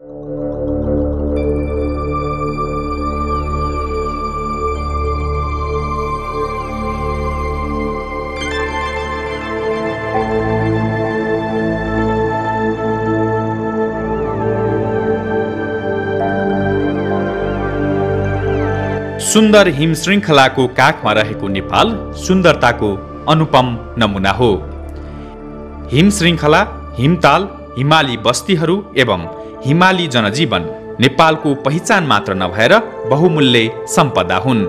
सुन्दर हिम श्रृङ्खलाको काखमा रहेको नेपाल सुन्दरताको अनुपम नमुना हो। हिम श्रृङ्खला हिमताल हिमाली बस्तीहरू एवं हिमाली जनजीवन नेपालको पहिचान मात्र नभएर बहुमूल्य सम्पदा हुन्।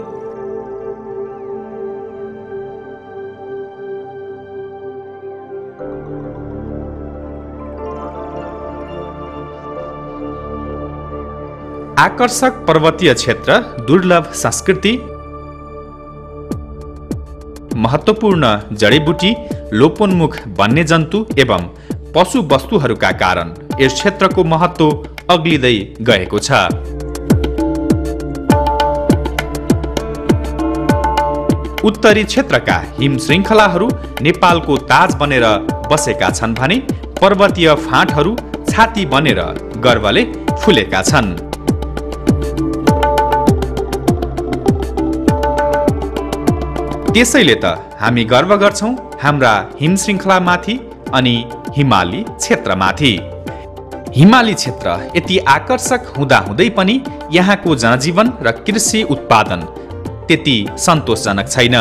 आकर्षक पर्वतीय क्षेत्र दुर्लभ संस्कृति महत्त्वपूर्ण जडीबुटी लोपोन्मुख वन्यजन्तु एवं पशु वस्तुहरूका कारण। यस क्षेत्रको महत्त्व अग्लिँदै गएको छ। उत्तरी क्षेत्रका हिम श्रृङ्खलाहरू नेपालको ताज बनेर बसेका छन् भने पर्वतीय फाँटहरू छाती बनेर गर्वले फुलेका छन्। त्यसैले त हामी गर्व गर्छौँ हाम्रा हिम श्रृङ्खलामाथि अनि हिमाली क्षेत्रमाथि। हिमाली क्षेत्र यति आकर्षक हुँदाहुँदै पनि यहाँको जनजीवन र कृषि उत्पादन त्यति सन्तोषजनक छैन।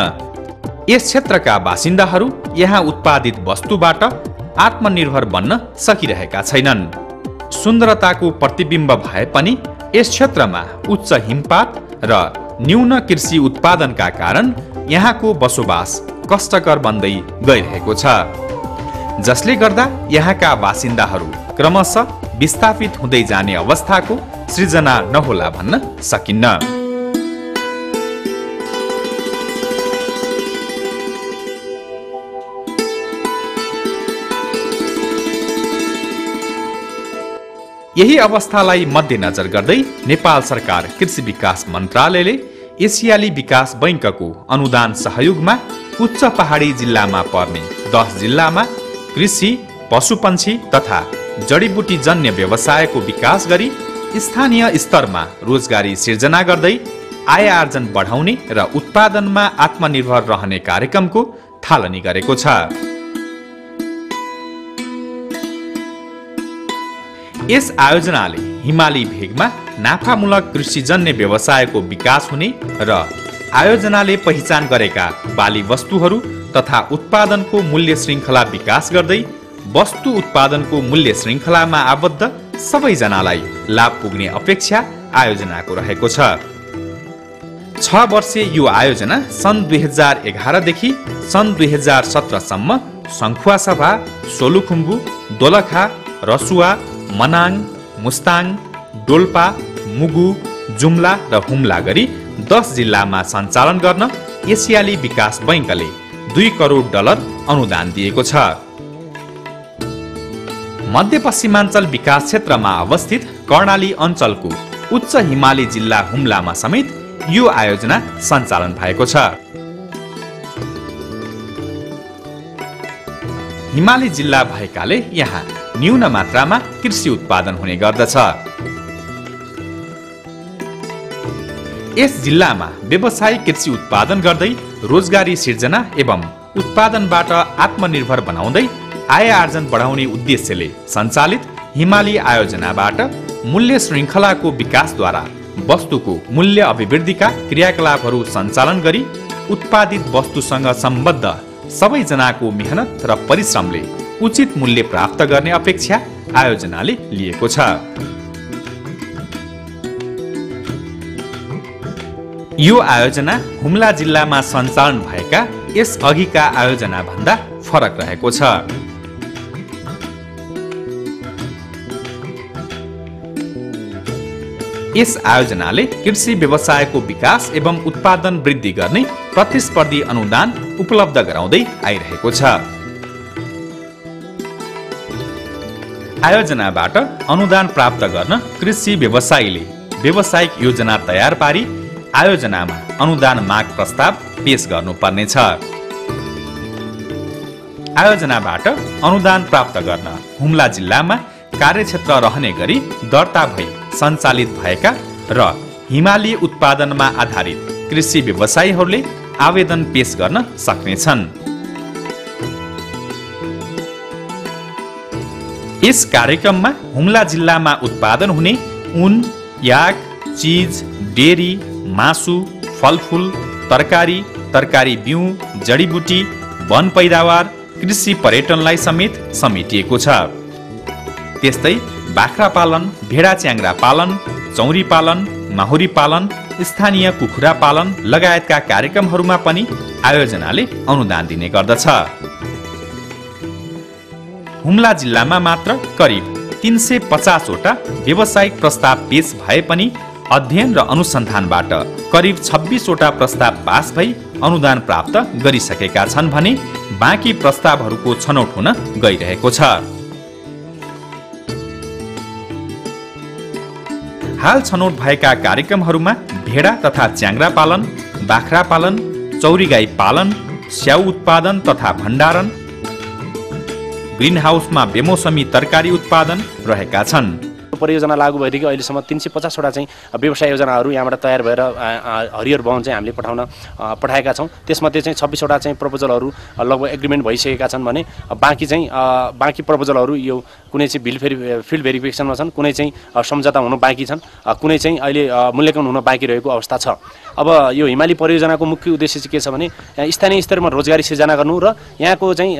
यस क्षेत्रका बासिन्दाहरू यहाँ उत्पादित वस्तुबाट आत्मनिर्भर बन्न सकिरहेका छैनन्। सुन्दरताको प्रतिबिम्ब भए पनि यस क्षेत्रमा उच्च हिमपात र न्यून कृषि उत्पादनका कारण यहाँको बसोबास कष्टकर बन्दै गइरहेको छ। जसले गर्दा यहाँका बासिन्दाहरू क्रमशः विस्थापित हुँदै जाने अवस्थाको सृजना नहोला भन्न सकिन्न। यही अवस्थालाई मध्यनजर गर्दै नेपाल सरकार कृषि विकास मन्त्रालयले एसियाली विकास बैङ्कको अनुदान सहयोगमा उच्च पहाडी जिल्लामा पर्ने दस जिल्लामा कृषि पशुपन्छी तथा जडीबुटी जन्य व्यवसायको विकास गरी स्थानीय स्तरमा रोजगारी सिर्जना गर्दै आय आर्जन बढाउने र उत्पादनमा आत्मनिर्भर रहने कार्यक्रमको थालनी गरेको छ। यस आयोजनाले हिमाली भेगमा नाफामूलक कृषिजन्य व्यवसायको विकास हुने र आयोजनाले पहिचान गरेका बाली वस्तुहरू तथा उत्पादनको मूल्य श्रृङ्खला विकास गर्दै वस्तु उत्पादनको मूल्य श्रृङ्खलामा आबद्ध सबैजनालाई लाभ पुग्ने अपेक्षा आयोजनाको रहेको छ। छ वर्षे यो आयोजना सन् दुई हजार एघारदेखि सन् दुई हजार सत्रसम्म सङ्खुवासभा सोलुखुम्बु दोलखा रसुवा मनाङ मुस्ताङ डोल्पा मुगु जुम्ला र हुम्ला गरी दस जिल्लामा सञ्चालन गर्न एसियाली विकास बैङ्कले दुई करोड डलर अनुदान दिएको छ। मध्यपश्चिमाञ्चल विकास क्षेत्रमा अवस्थित कर्णाली अञ्चलको उच्च हिमाली जिल्ला हुम्लामा समेत यो आयोजना सञ्चालन भएको छ। हिमाली जिल्ला भएकाले यहाँ न्यून मात्रामा कृषि उत्पादन हुने गर्दछ। यस जिल्लामा व्यावसायिक कृषि उत्पादन गर्दै रोजगारी सिर्जना एवं उत्पादनबाट आत्मनिर्भर बनाउँदै आय आर्जन बढाउने उद्देश्यले सञ्चालित हिमाली आयोजनाबाट मूल्य श्रृङ्खलाको विकासद्वारा वस्तुको मूल्य अभिवृद्धिका क्रियाकलापहरू सञ्चालन गरी उत्पादित वस्तुसँग सम्बद्ध सबैजनाको मेहनत र परिश्रमले उचित मूल्य प्राप्त गर्ने अपेक्षा आयोजनाले लिएको छ। यो आयोजना हुम्ला जिल्लामा सञ्चालन भएका यस अघिका आयोजना भन्दा फरक रहेको छ। यस आयोजनाले कृषि व्यवसायको विकास एवं उत्पादन वृद्धि गर्ने प्रतिस्पर्धी अनुदान उपलब्ध गराउँदै आइरहेको छ। आयोजनाबाट अनुदान प्राप्त गर्न कृषि व्यवसायीले व्यावसायिक योजना तयार पारी आयोजनामा अनुदान माग प्रस्ताव पेश गर्नुपर्नेछ। आयोजनाबाट अनुदान प्राप्त गर्न हुम्ला जिल्लामा कार्यक्षेत्र रहने गरी दर्ता भई सञ्चालित भएका र हिमाली उत्पादनमा आधारित कृषि व्यवसायीहरूले आवेदन पेश गर्न सक्नेछन्। यस कार्यक्रममा हुम्ला जिल्लामा उत्पादन हुने उन याक चिज डेरी मासु फलफुल तरकारी तरकारी बिउ जडीबुटी वन पैदावार कृषि पर्यटनलाई समेत समेटिएको छ। त्यस्तै बाख्रा पालन भेडा च्याङ्रा पालन चौरी पालन माहुरी पालन स्थानीय कुखुरा पालन लगायतका कार्यक्रमहरूमा पनि आयोजनाले अनुदान दिने गर्दछ। हुम्ला जिल्लामा मात्र करिब तिन सय पचासवटा व्यावसायिक प्रस्ताव पेश भए पनि अध्ययन र अनुसन्धानबाट करिब छब्बिसवटा प्रस्ताव पास भई अनुदान प्राप्त गरिसकेका छन् भने बाँकी प्रस्तावहरूको छनौट हुन गइरहेको छ। हाल छनौट भएका कार्यक्रमहरूमा भेडा तथा च्याङ्रा पालन बाख्रा पालन चौरी गाई पालन स्याउ उत्पादन तथा भण्डारण ग्रिन हाउसमा बेमौसमी तरकारी उत्पादन रहेका छन्। परियोजना लागू भएदेखि अहिलेसम्म तिन सय पचासवटा चाहिँ व्यवसाय योजनाहरू यहाँबाट तयार भएर हरियर भवन चाहिँ हामीले पठाउन पठाएका छौँ। त्यसमध्ये चाहिँ छब्बिसवटा चाहिँ प्रपोजलहरू लगभग एग्रिमेन्ट भइसकेका छन् भने बाँकी चाहिँ बाँकी प्रपोजलहरू यो कुनै चाहिँ बिल फेरि फिल्ड भेरिफिकेसनमा छन् कुनै चाहिँ सम्झौता हुनु बाँकी छन् कुनै चाहिँ अहिले मूल्याङ्कन हुन बाँकी रहेको अवस्था छ। अब यो हिमाली परियोजनाको मुख्य उद्देश्य चाहिँ के छ भने स्थानीय स्तरमा रोजगारी सिर्जना गर्नु र यहाँको चाहिँ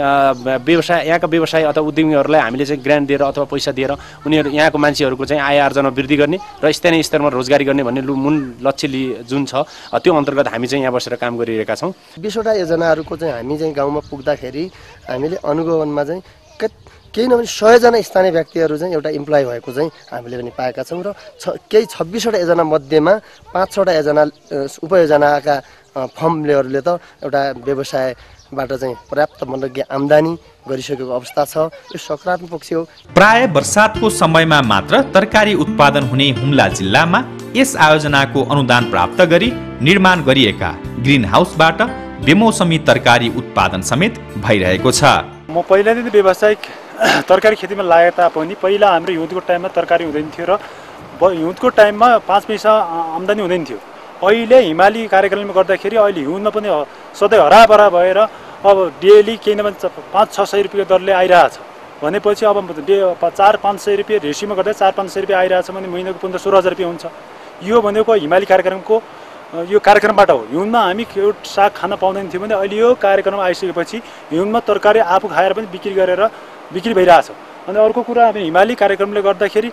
व्यवसाय यहाँका व्यवसाय अथवा उद्यमीहरूलाई हामीले चाहिँ ग्रान्ट दिएर अथवा पैसा दिएर उनीहरू यहाँको मान्छेहरूको चाहिँ आय आर्जन वृद्धि गर्ने र स्थानीय स्तरमा रोजगारी गर्ने भन्ने मूल लक्ष्य लि जुन छ त्यो अन्तर्गत हामी चाहिँ यहाँ बसेर काम गरिरहेका छौँ। बिसवटा योजनाहरूको चाहिँ हामी चाहिँ गाउँमा पुग्दाखेरि हामीले अनुगमनमा चाहिँ केही नभने सयजना स्थानीय व्यक्तिहरू चाहिँ एउटा इम्प्लोइ भएको चाहिँ हामीले पनि पाएका छौँ र छ केही छब्बिसवटा योजना मध्येमा पाँचवटा योजना उपयोजनाका फर्मलेहरूले त एउटा व्यवसायबाट चाहिँ पर्याप्त मनोज्ञ आम्दानी गरिसकेको अवस्था छ। यो सकारात्मक पक्ष हो। प्राय वर्षातको समयमा मात्र तरकारी उत्पादन हुने हुम्ला जिल्लामा यस आयोजनाको अनुदान प्राप्त गरी निर्माण गरिएका ग्रिन हाउसबाट बेमौसमी तरकारी उत्पादन समेत भइरहेको छ। म पहिलादेखि व्यावसायिक तरकारी खेतीमा लागे तापनि पहिला हाम्रो हिउँदको टाइममा तरकारी हुँदैन थियो र हिउँदको टाइममा पाँच पैसा आम्दानी हुँदैन थियो। अहिले हिमाली कार्यक्रमले गर्दाखेरि अहिले हिउँदमा पनि सधैँ हराभरा भएर अब डेली केही नभए पाँच छ सय रुपियाँ दरले आइरहेछ। भनेपछि अब डे चार पाँच सय रुपियाँ रेसीमा गर्दा चार पाँच सय रुपियाँ आइरहेछ भने महिनाको पन्ध्र सोह्र हजार रुपियाँ हुन्छ। यो भनेको हिमाली कार्यक्रमको यो कार्यक्रमबाट हो। हिउँदमा हामी साग खान पाउँदैन थियो भने अहिले यो कार्यक्रम आइसकेपछि हिउँदमा तरकारी आफू खाएर पनि बिक्री गरेर बिक्री भइरहेछ अनि अर्को कुरा हामी हिमाली कार्यक्रमले गर्दाखेरि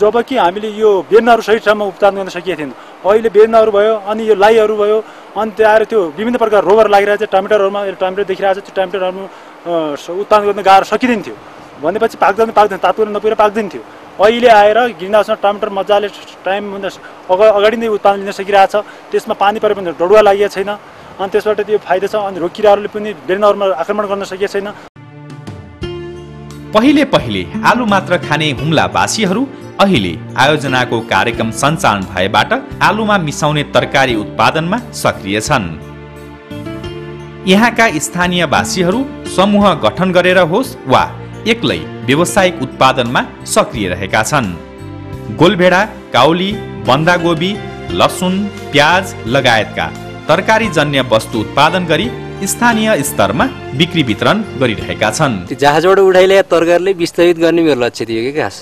जब कि हामीले यो बेर्नाहरू सही ठाउँमा उपचार गर्न सकिएको थिएन। अहिले बेर्नाहरू भयो अनि यो लाइहरू भयो अनि त्यो आएर त्यो विभिन्न प्रकार रोगहरू लागिरहेको छ टमाटरहरूमा टमाटर देखिरहेको छ त्यो टमाटरहरू उत्पादन गर्न गाह्रो सकिँदैन थियो भनेपछि पाक्दैन पाक्दैन तातो नपुगेर पाक्दैन थियो अहिले आएर ग्रिन टमाटर मजाले टाइमभन्दा अगाडि नै उत्पादन लिन सकिरहेछ। त्यसमा पानी परे पनि डडुवा लागेको छैन। अनि त्यसबाट त्यो फाइदा छ अनि रोग किराहरूले पनि बेर्नाहरूमा आक्रमण गर्न सकेको छैन। पहिले पहिले आलु मात्र खाने हुम्लावासीहरू अहिले आयोजनाको कार्यक्रम सञ्चालन भएबाट आलुमा मिसाउने तरकारी उत्पादनमा सक्रिय छन्। यहाँका स्थानीयवासीहरू समूह गठन गरेर होस् वा एक्लै व्यावसायिक उत्पादनमा सक्रिय रहेका छन्। गोलभेडा काउली बन्दागोबी लसुन प्याज लगायतका तरकारी जन्य वस्तु उत्पादन गरी स्थानीय स्तरमा बिक्री वितरण गरिरहेका छन्। जहाजबाट उठाइल्या तरकारीले विस्तारित गर्ने मेरो लक्ष्य थियो कि खास।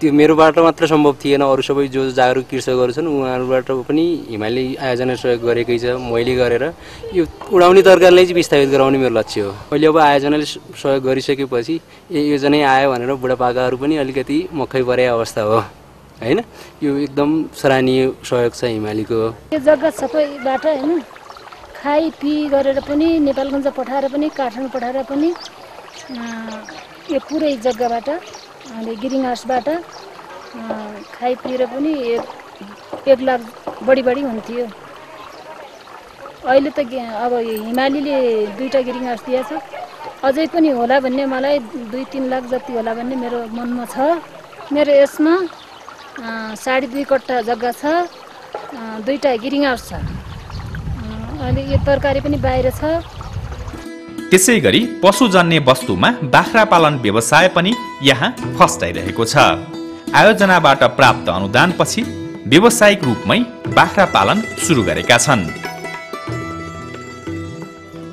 त्यो मेरोबाट मात्र सम्भव थिएन अरू सबै जो जागरुक कृषकहरू छन् उहाँहरूबाट पनि हिमालय आयोजना सहयोग गरेकै छ मैले गरेर। यो उडाउने तरकारीलाई चाहिँ विस्तारित गराउने मेरो लक्ष्य हो। मैले अब आयोजनाले सहयोग गरिसकेपछि यो योजनै आयो भनेर बुढापाकाहरू पनि अलिकति मक्खै परे अवस्था हो। होइन? यो एकदम सराहनीय सहयोग छ हिमालीको। यो जग्गा सबैबाट होइन? खाइ पी गरेर पनि नेपालगञ्ज पठाएर पनि काठमाडौँ पठाएर पनि यो पुरै जग्गाबाट हामीले गिरिङ हाउसबाट खाइ पिएर पनि एक एक लाख बढी बढी हुन्थ्यो। अहिले त अब हिमालीले दुईवटा गिरिङ हाउस दिएछ। अझै पनि होला भन्ने मलाई दुई तिन लाख जति होला भन्ने मेरो मनमा छ। मेरो यसमा साढे दुई कट्टा जग्गा छ दुईवटा गिरिङ हाउस छ। यो तरकारी पनि बाहिर छ। त्यसै गरी पशुजन्य वस्तुमा बाख्रा पालन व्यवसाय पनि यहाँ फस्टाइरहेको छ। आयोजनाबाट प्राप्त अनुदानपछि व्यावसायिक रूपमै बाख्रा पालन सुरु गरेका छन्।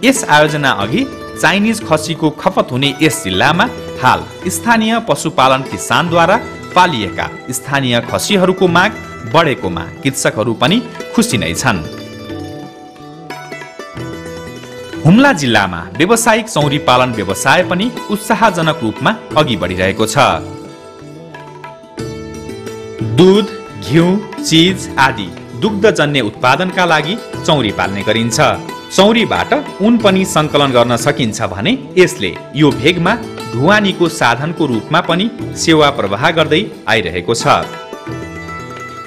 यस आयोजना अघि चाइनिज खसीको खपत हुने यस जिल्लामा हाल स्थानीय पशुपालन किसानद्वारा पालिएका स्थानीय खसीहरूको माग बढेकोमा कृषकहरू पनि खुसी नै छन्। हुम्ला जिल्लामा व्यावसायिक चौरी पालन व्यवसाय पनि उत्साहजनक रूपमा अघि बढिरहेको छ। दुध घिउ चिज आदि दुग्धजन्य उत्पादनका लागि चौरी पाल्ने गरिन्छ। चौरीबाट उन पनि सङ्कलन गर्न सकिन्छ भने यसले यो भेगमा ढुवानीको साधनको रूपमा पनि सेवा प्रवाह गर्दै आइरहेको छ।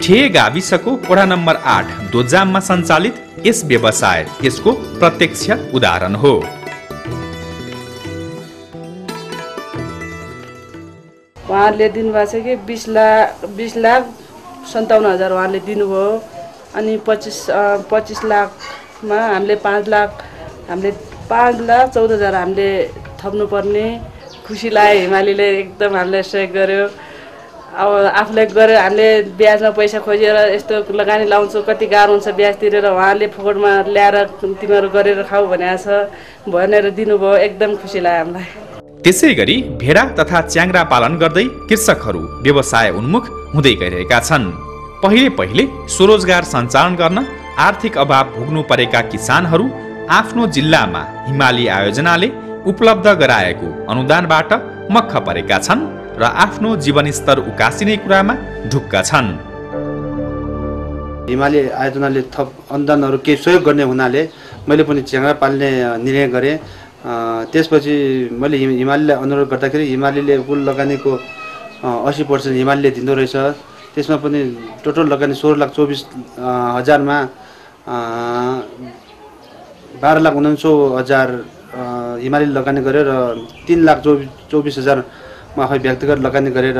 ठे गाविसको वडा नम्बर आठ दोजाममा सञ्चालित यस व्यवसाय यसको प्रत्यक्ष उदाहरण हो। उहाँहरूले दिनुभएको छ कि बिस लाख बिस लाख सन्ताउन्न हजार उहाँले दिनुभयो। अनि पच्चिस पच्चिस लाखमा हामीले पाँच लाख हामीले पाँच लाख चौध हजार हामीले थप्नुपर्ने खुसी लाग्यो हिमालीले एकदम हामीलाई सहयोग गर्यो। अब आफूले गरेर हामीले ब्याजमा पैसा खोजेर यस्तो लगानी लाउँछौँ कति गाह्रो हुन्छ ब्याज तिरेर उहाँले फोकटमा ल्याएर तिमीहरू गरेर खाऊ भनेको छ भनेर दिनुभयो एकदम खुसी लाग्यो हामीलाई। त्यसै गरी भेडा तथा च्याङ्रा पालन गर्दै कृषकहरू व्यवसाय उन्मुख हुँदै गइरहेका छन्। पहिले पहिले स्वरोजगार सञ्चालन गर्न आर्थिक अभाव भोग्नु परेका किसानहरू आफ्नो जिल्लामा हिमाली आयोजनाले उपलब्ध गराएको अनुदानबाट मक्ख परेका छन्। र आफ्नो जीवनस्तर उकासिने कुरामा ढुक्क छन्। हिमाली आयोजनाले थप अनुदानहरू केही सहयोग गर्ने हुनाले मैले पनि च्याङ्रा पाल्ने निर्णय गरेँ। त्यसपछि मैले हिम- हिमालीलाई अनुरोध गर्दाखेरि हिमालीले कुल लगानीको असी पर्सेन्ट हिमालीले दिँदो रहेछ। त्यसमा पनि टोटल लगानी सोह्र लाख चौबिस हजारमा बाह्र लाख उनान्सौ हजार अ, हिमालीले लगानी गरेर तिन लाख चौबिस चौबिस हजारमा आफै व्यक्तिगत लगानी गरेर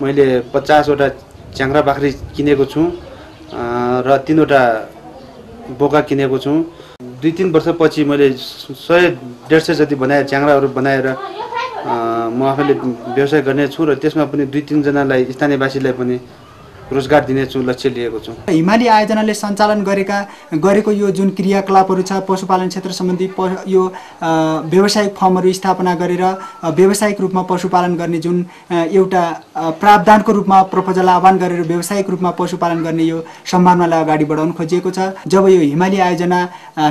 मैले पचासवटा च्याङ्रा बाख्री किनेको छु र तिनवटा बोका किनेको छु। दुई तिन वर्षपछि मैले सय डेढ सय जति बनाएर च्याङ्राहरू बनाएर म आफैले व्यवसाय गर्नेछु र त्यसमा पनि दुई तिनजनालाई स्थानीयवासीलाई पनि रोजगार दिनेछु लक्ष्य लिएको छु। हिमाली आयोजनाले सञ्चालन गरेका गरेको यो जुन क्रियाकलापहरू छ पशुपालन क्षेत्र सम्बन्धी यो व्यावसायिक फर्महरू स्थापना गरेर व्यावसायिक रूपमा पशुपालन गर्ने जुन एउटा प्रावधानको रूपमा प्रपोजल आह्वान गरेर व्यावसायिक रूपमा पशुपालन गर्ने यो सम्भावनालाई अगाडि बढाउन खोजिएको छ। जब यो हिमाली आयोजना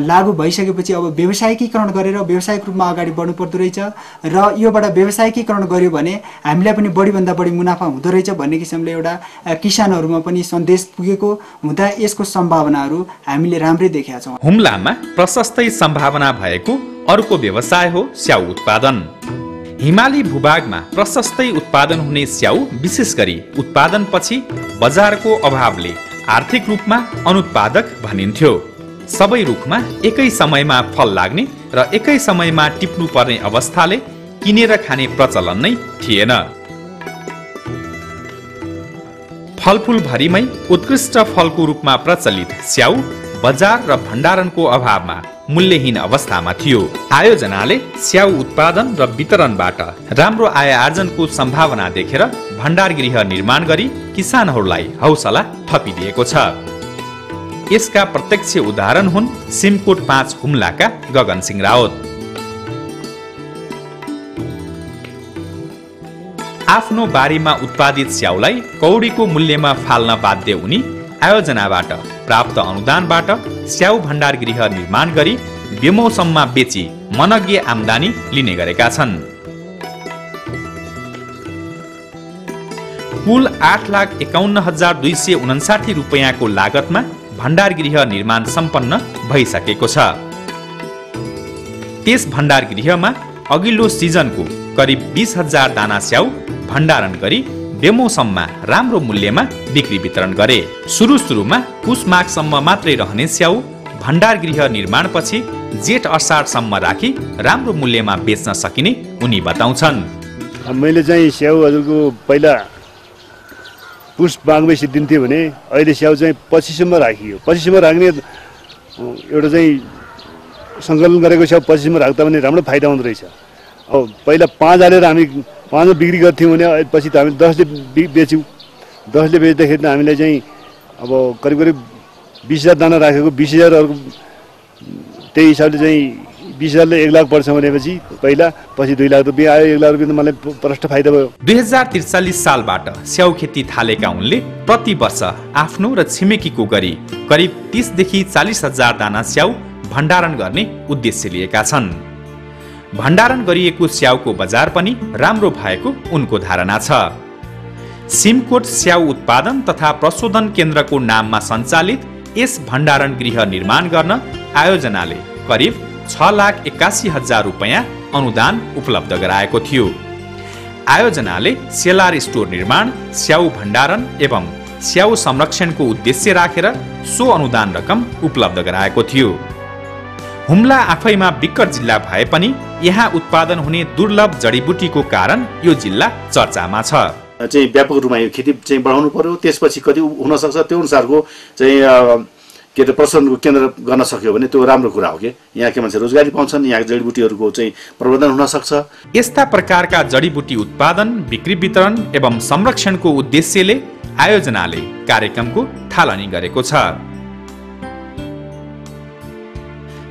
लागू भइसकेपछि अब व्यावसायिकीकरण गरेर व्यावसायिक रूपमा अगाडि बढ्नु पर्दो रहेछ र योबाट व्यावसायिकीकरण गर्यो भने हामीलाई पनि बढीभन्दा बढी मुनाफा हुँदो रहेछ भन्ने किसिमले एउटा अ, किसानहरूमा पनि सन्देश पुगेको हुँदा यसको सम्भावनाहरू हामीले राम्रै देखेका छौँ। हुम्लामा प्रशस्तै सम्भावना भएको अर्को व्यवसाय हो स्याउ उत्पादन। हिमाली भूभागमा प्रशस्तै उत्पादन हुने स्याउ विशेष गरी उत्पादनपछि बजारको अभावले आर्थिक रूपमा अनुत्पादक भनिन्थ्यो। सबै रुखमा एकै समयमा फल लाग्ने र एकै समयमा टिप्नु पर्ने अवस्थाले किनेर खाने प्रचलन नै थिएन। फलफुल भरिमै उत्कृष्ट फलको रूपमा प्रचलित स्याउ बजार र भण्डारणको अभावमा मूल्यहीन अवस्थामा थियो। आयोजनाले स्याउ उत्पादन र वितरणबाट राम्रो आय आर्जनको सम्भावना देखेर भण्डार गृह निर्माण गरी किसानहरूलाई हौसला थपिदिएको छ। यसका प्रत्यक्ष उदाहरण हुन् सिमकोट पाँच हुम्लाका गगन सिंह रावत। आफ्नो बारीमा उत्पादित स्याउलाई कौडीको मूल्यमा फाल्न बाध्य उनी आयोजनाबाट प्राप्त अनुदानबाट स्याउ भण्डार गृह निर्माण गरी बेमौसममा बेची मनज्ञ आम्दानी लिने गरेका छन्। कुल आठ लाख एकाउन्न हजार दुई सय उन्साठी रुपियाँको लागतमा भण्डार गृह निर्माण सम्पन्न भइसकेको छ। त्यस भण्डार गृहमा अघिल्लो सिजनको करिब बिस हजार दाना स्याउ भण्डारण गरी बेमौसममा राम्रो मूल्यमा बिक्री वितरण गरे। सुरु सुरुमा पुस माघसम्म मात्रै रहने स्याउ भण्डार गृह निर्माणपछि जेठ असारसम्म राखी राम्रो मूल्यमा बेच्न सकिने उनी बताउँछन्। मैले चाहिँ स्याउ हजुरको पहिला पुस बाघमै सिद्धिन्थ्यो भने अहिले स्याउ चाहिँ पछिसम्म राखियो। पछिसम्म राख्ने एउटा चाहिँ सङ्कलन गरेको स्याउ पच्चिसमा राख्दा पनि राम्रो फाइदा हुँदो रहेछ। अब पहिला पाँच हालेर हामी पाँचमा बिक्री गर्थ्यौँ भने पछि त हामी दसले बेच्यौँ। दसले बेच्दाखेरि त हामीलाई चाहिँ अब करिब करिब बिस हजार दाना राखेको बिस हजारहरूको त्यही हिसाबले चाहिँ बिस हजारले एक लाख पर्छ भनेपछि पहिला पछि दुई लाख रुपियाँ आयो एक लाख रुपियाँ मलाई प्रष्ट फाइदा भयो। दुई हजार त्रिचालिस सालबाट स्याउ खेती थालेका उनले प्रति वर्ष आफ्नो र छिमेकीको गरी करिब तिसदेखि चालिस हजार दाना स्याउ भण्डारण गर्ने उद्देश्य लिएका छन्। भण्डारण गरिएको स्याउको बजार पनि राम्रो भएको उनको धारणा छ। सिमकोट स्याउ उत्पादन तथा प्रशोधन केन्द्रको नाममा सञ्चालित यस भण्डारण गृह निर्माण गर्न आयोजनाले करिब छ लाख एक्कासी हजार रुपियाँ अनुदान उपलब्ध गराएको थियो। आयोजनाले सेलार स्टोर निर्माण स्याउ भण्डारण एवं स्याउ संरक्षणको उद्देश्य राखेर सो अनुदान रकम उपलब्ध गराएको थियो। हुम्ला आफैमा विकट जिल्ला भए पनि यहाँ उत्पादन हुने दुर्लभ जडीबुटीको कारण यो जिल्ला चर्चामा छ। चाहिँ व्यापक रूपमा यो खेती चाहिँ बढाउनु पर्यो त्यसपछि कति हुनसक्छ त्यो अनुसारको चाहिँ के अरे प्रशोधनको केन्द्र गर्न सक्यो भने त्यो राम्रो कुरा हो कि? यहाँका मान्छे रोजगारी पाउँछन् यहाँ जडीबुटीहरूको चाहिँ प्रबन्धन हुनसक्छ यस्ता प्रकारका जडीबुटी उत्पादन बिक्री वितरण एवं संरक्षणको उद्देश्यले आयोजनाले कार्यक्रमको थालनी गरेको छ।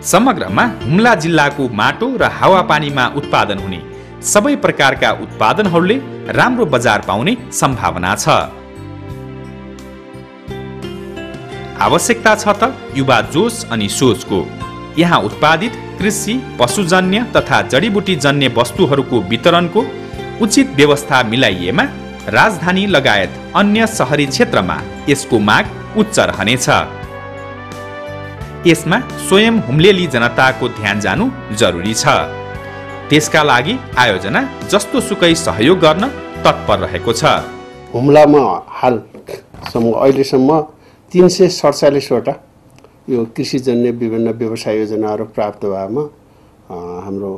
समग्रमा हुम्ला जिल्लाको माटो र हावापानीमा उत्पादन हुने सबै प्रकारका उत्पादनहरूले राम्रो बजार पाउने सम्भावना छ। आवश्यकता छ त युवा जोस अनि सोचको। यहाँ उत्पादित कृषि पशुजन्य तथा जडीबुटीजन्य वस्तुहरूको वितरणको उचित व्यवस्था मिलाइएमा राजधानी लगायत अन्य सहरी क्षेत्रमा यसको माग उच्च रहनेछ। यसमा स्वयं हुम्लेली जनताको ध्यान जानु जरुरी छ। त्यसका लागि आयोजना जस्तो सुकै सहयोग गर्न तत्पर रहेको छ। हुम्लामा हालसम्म अहिलेसम्म तिन सय सडचालिसवटा यो कृषिजन्य विभिन्न व्यवसाय योजनाहरू प्राप्त भएमा हाम्रो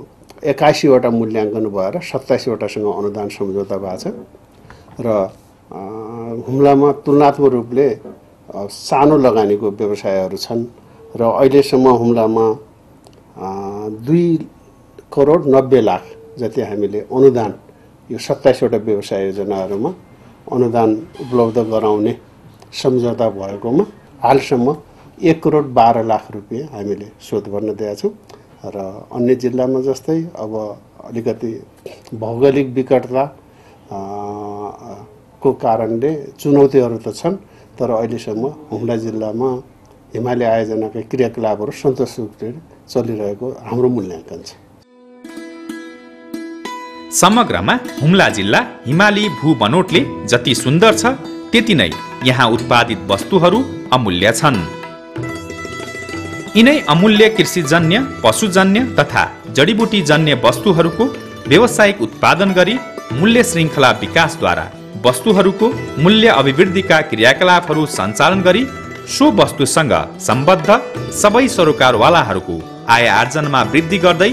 एक्कासीवटा मूल्याङ्कन भएर सत्ताइसवटासँग अनुदान सम्झौता भएको छ र हुम्लामा तुलनात्मक रूपले सानो लगानीको व्यवसायहरू छन्। र अहिलेसम्म हुम्लामा दुई करोड नब्बे लाख जति हामीले अनुदान यो सत्ताइसवटा व्यवसाय योजनाहरूमा अनुदान उपलब्ध गराउने सम्झौता भएकोमा हालसम्म एक करोड बाह्र लाख रुपियाँ हामीले शोध गर्न दिएका छौँ। र अन्य जिल्लामा जस्तै अब अलिकति भौगोलिक विकटता को कारणले चुनौतीहरू त छन् तर अहिलेसम्म हुम्ला जिल्लामा हिमालय आयोजनाका क्रियाकलापहरू सन्तोषजनक चलिरहेको हाम्रो मूल्याङ्कन छ समग्रमा हुम्ला जिल्ला हिमाली भू बनोटले जति सुन्दर छ त्यति नै यहाँ उत्पादित वस्तुहरू अमूल्य छन्। यिनै अमूल्य कृषिजन्य पशुजन्य तथा जडीबुटीजन्य वस्तुहरूको व्यावसायिक उत्पादन गरी मूल्य श्रृङ्खला विकासद्वारा वस्तुहरूको मूल्य अभिवृद्धिका क्रियाकलापहरू सञ्चालन गरी सो वस्तुसँग सम्बद्ध सबै सरोकारवालाहरूको आय आर्जनमा वृद्धि गर्दै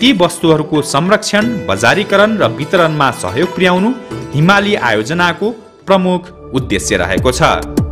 ती वस्तुहरूको संरक्षण बजारीकरण र वितरणमा सहयोग पुर्याउनु हिमाली आयोजनाको प्रमुख उद्देश्य रहेको छ।